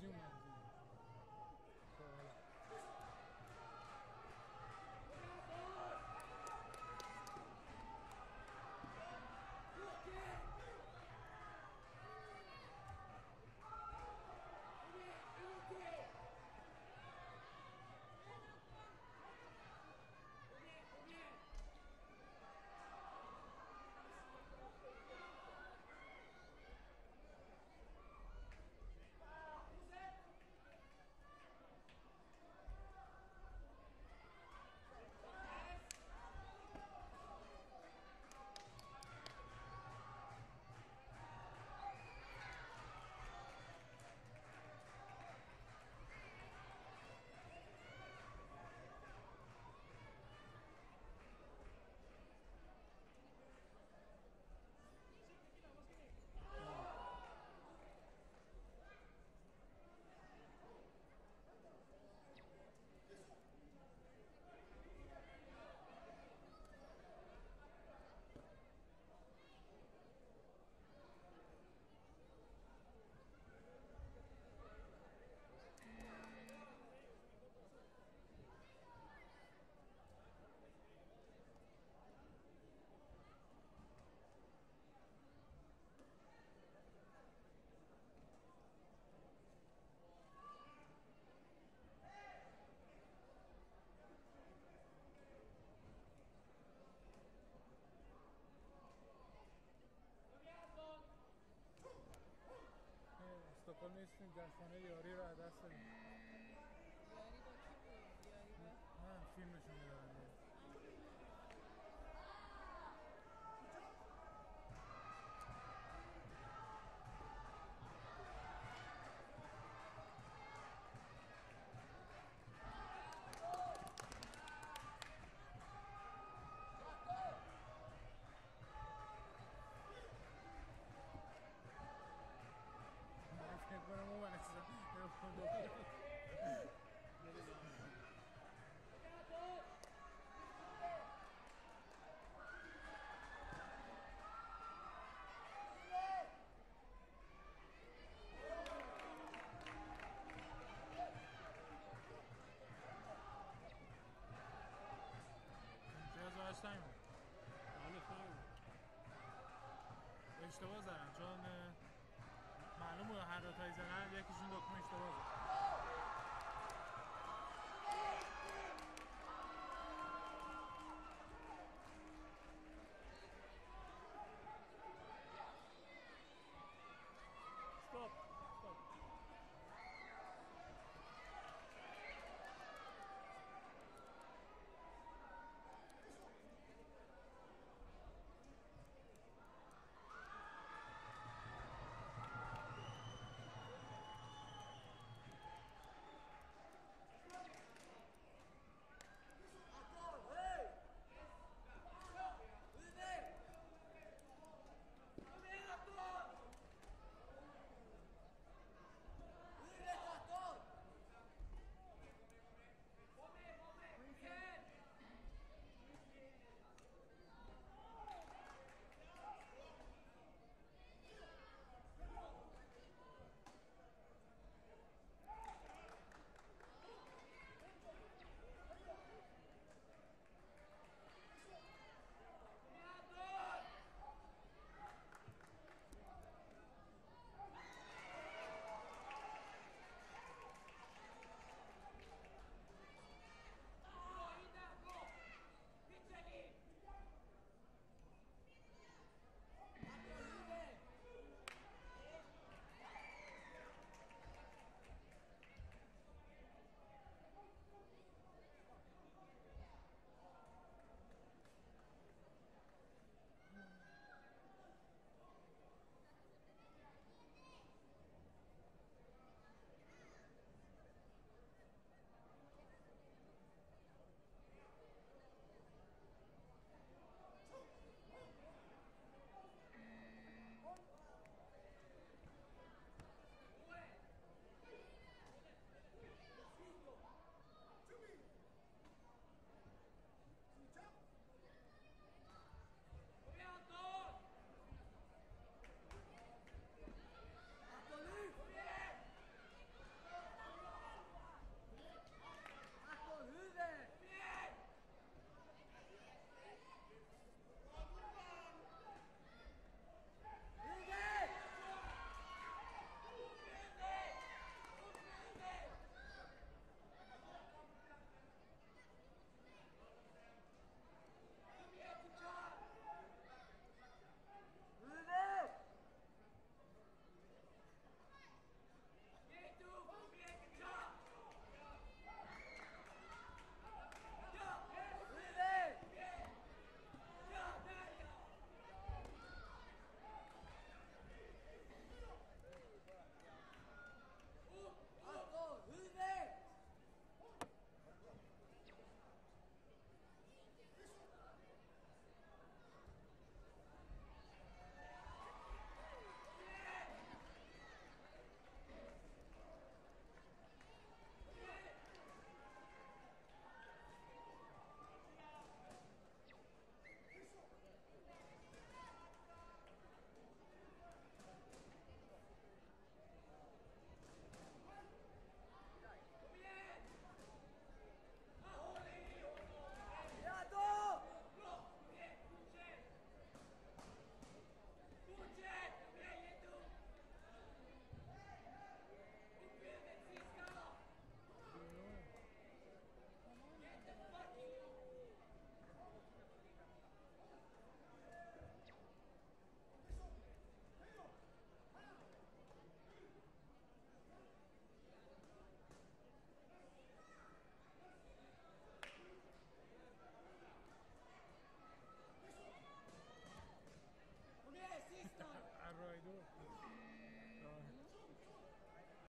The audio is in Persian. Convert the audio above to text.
zoom in. استقلال نیستیم جشنواره یاری رو از دست دادیم یاری با کی بود؟ یاری با نه فیلمشون میدارن Thank you. Zena, jak już nie dotknąć, to rozum.